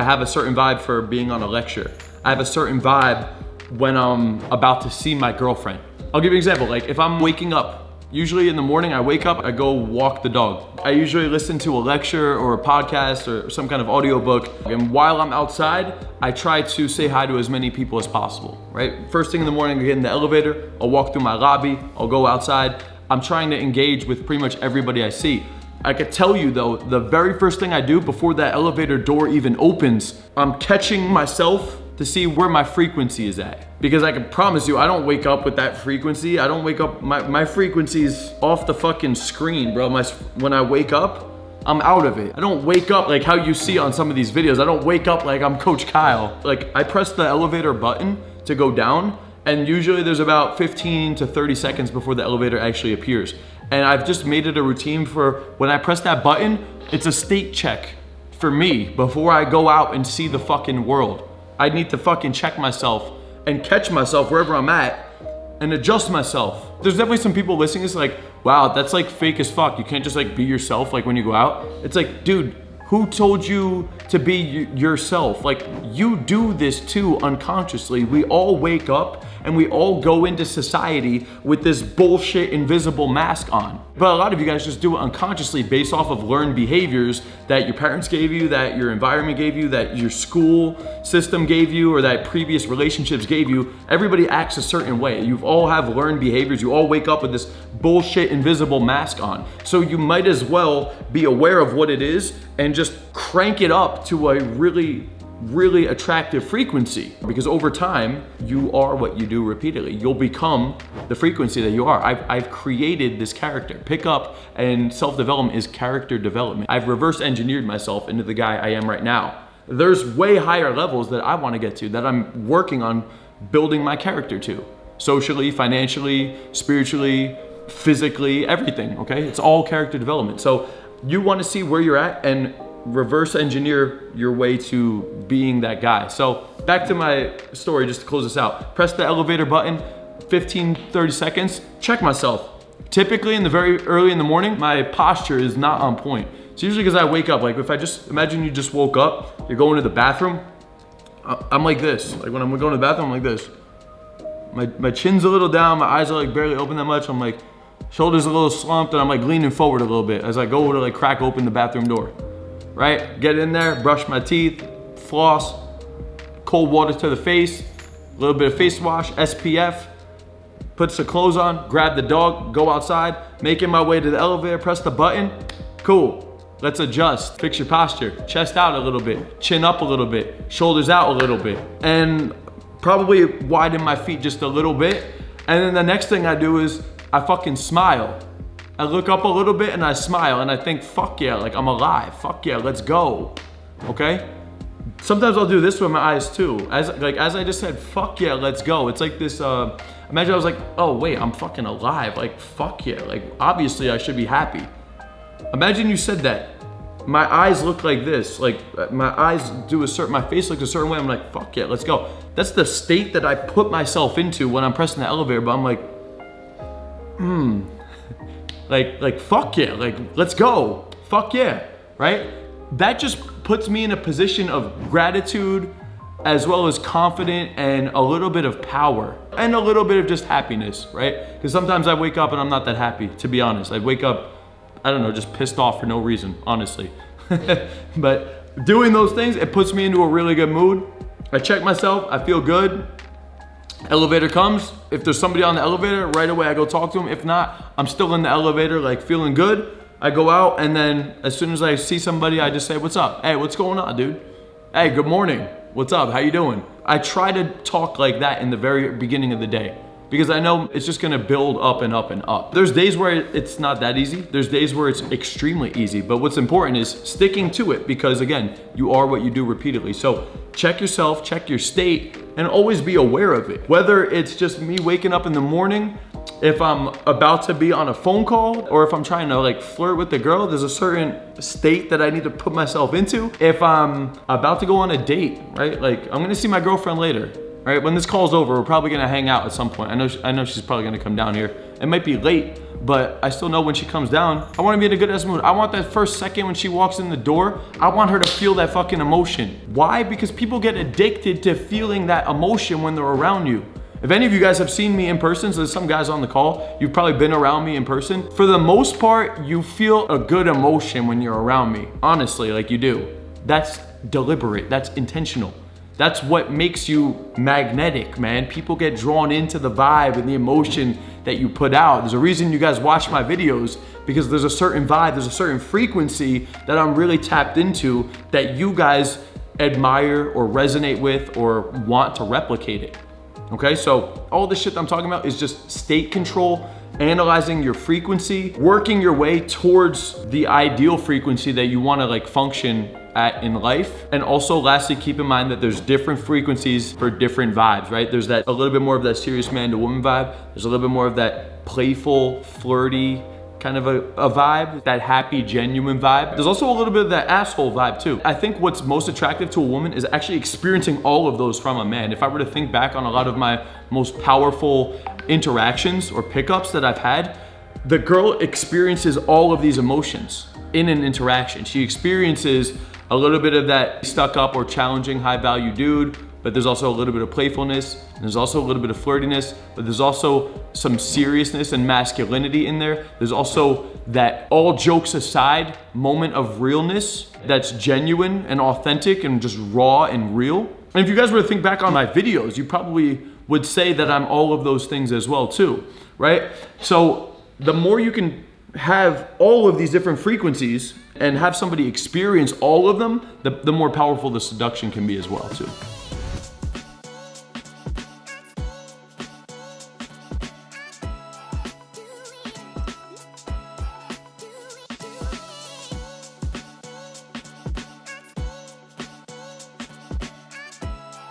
I have a certain vibe for being on a lecture. I have a certain vibe when I'm about to see my girlfriend. I'll give you an example. Like if I'm waking up Usually in the morning, I wake up, I go walk the dog. I usually listen to a lecture or a podcast or some kind of audiobook. And while I'm outside, I try to say hi to as many people as possible, right? First thing in the morning, I get in the elevator, I'll walk through my lobby, I'll go outside. I'm trying to engage with pretty much everybody I see. I could tell you though, the very first thing I do before that elevator door even opens, I'm catching myself to see where my frequency is at. Because I can promise you, I don't wake up with that frequency. I don't wake up, my, my frequency's off the fucking screen, bro. My, when I wake up, I'm out of it. I don't wake up like how you see on some of these videos. I don't wake up like I'm Coach Kyle. Like I press the elevator button to go down and usually there's about 15 to 30 seconds before the elevator actually appears. And I've just made it a routine for when I press that button, it's a state check for me before I go out and see the fucking world. I need to fucking check myself and catch myself wherever I'm at and adjust myself. There's definitely some people listening It's like, wow, that's like fake as fuck. You can't just like be yourself like when you go out. It's like, dude, who told you to be yourself? Like you do this too unconsciously. We all wake up and we all go into society with this bullshit invisible mask on. But a lot of you guys just do it unconsciously based off of learned behaviors that your parents gave you, that your environment gave you, that your school system gave you, or that previous relationships gave you. Everybody acts a certain way. You all have learned behaviors. You all wake up with this bullshit invisible mask on. So you might as well be aware of what it is and just crank it up to a really really attractive frequency. Because over time you are what you do repeatedly. You'll become the frequency that you are. I've, I've created this character. Pickup and self-development is character development. I've reverse engineered myself into the guy I am right now. There's way higher levels that I want to get to that I'm working on building my character to. Socially financially spiritually physically everything okay? It's all character development. So you want to see where you're at and reverse engineer your way to being that guy. So back to my story, just to close this out. Press the elevator button, 15, 30 seconds, check myself. Typically in the very early in the morning, my posture is not on point. It's usually because I wake up, like if I just, imagine you just woke up, you're going to the bathroom, I'm like this. Like when I'm going to the bathroom, I'm like this. My, my chin's a little down, my eyes are like barely open that much. I'm like, shoulders a little slumped and I'm like leaning forward a little bit as I go to like crack open the bathroom door right? Get in there, brush my teeth, floss, cold water to the face, a little bit of face wash, SPF, put some clothes on, grab the dog, go outside, making my way to the elevator, press the button, cool. Let's adjust, fix your posture, chest out a little bit, chin up a little bit, shoulders out a little bit, and probably widen my feet just a little bit. And then the next thing I do is I fucking smile. I look up a little bit and I smile and I think, fuck yeah, like I'm alive. Fuck yeah, let's go. Okay? Sometimes I'll do this with my eyes too. As like as I just said, fuck yeah, let's go. It's like this, uh, imagine I was like, oh wait, I'm fucking alive. Like, fuck yeah. Like, obviously I should be happy. Imagine you said that. My eyes look like this. Like, my eyes do a certain, my face looks a certain way. I'm like, fuck yeah, let's go. That's the state that I put myself into when I'm pressing the elevator, but I'm like, hmm, like, like, fuck yeah, like, let's go. Fuck yeah, right? That just puts me in a position of gratitude as well as confident and a little bit of power and a little bit of just happiness, right? Because sometimes I wake up and I'm not that happy, to be honest. I wake up, I don't know, just pissed off for no reason, honestly. but doing those things, it puts me into a really good mood. I check myself, I feel good, Elevator comes, if there's somebody on the elevator, right away I go talk to them. If not, I'm still in the elevator, like feeling good. I go out and then as soon as I see somebody, I just say, what's up? Hey, what's going on, dude? Hey, good morning. What's up? How you doing? I try to talk like that in the very beginning of the day because I know it's just gonna build up and up and up. There's days where it's not that easy. There's days where it's extremely easy, but what's important is sticking to it because again, you are what you do repeatedly. So check yourself, check your state, and always be aware of it. Whether it's just me waking up in the morning, if I'm about to be on a phone call, or if I'm trying to like flirt with the girl, there's a certain state that I need to put myself into. If I'm about to go on a date, right? Like I'm gonna see my girlfriend later right, when this call's over, we're probably gonna hang out at some point. I know, I know she's probably gonna come down here. It might be late, but I still know when she comes down, I wanna be in a good ass mood. I want that first second when she walks in the door, I want her to feel that fucking emotion. Why? Because people get addicted to feeling that emotion when they're around you. If any of you guys have seen me in person, so there's some guys on the call, you've probably been around me in person. For the most part, you feel a good emotion when you're around me. Honestly, like you do. That's deliberate, that's intentional. That's what makes you magnetic, man. People get drawn into the vibe and the emotion that you put out. There's a reason you guys watch my videos because there's a certain vibe, there's a certain frequency that I'm really tapped into that you guys admire or resonate with or want to replicate it. Okay, so all this shit I'm talking about is just state control, analyzing your frequency, working your way towards the ideal frequency that you wanna like function at in life. And also lastly, keep in mind that there's different frequencies for different vibes, right? There's that a little bit more of that serious man to woman vibe. There's a little bit more of that playful, flirty, kind of a, a, vibe, that happy, genuine vibe. There's also a little bit of that asshole vibe too. I think what's most attractive to a woman is actually experiencing all of those from a man. If I were to think back on a lot of my most powerful interactions or pickups that I've had, the girl experiences all of these emotions in an interaction. She experiences a little bit of that stuck up or challenging high value dude, but there's also a little bit of playfulness, there's also a little bit of flirtiness, but there's also some seriousness and masculinity in there. There's also that all jokes aside moment of realness that's genuine and authentic and just raw and real. And if you guys were to think back on my videos, you probably would say that I'm all of those things as well too, right? So the more you can have all of these different frequencies and have somebody experience all of them, the, the more powerful the seduction can be as well too.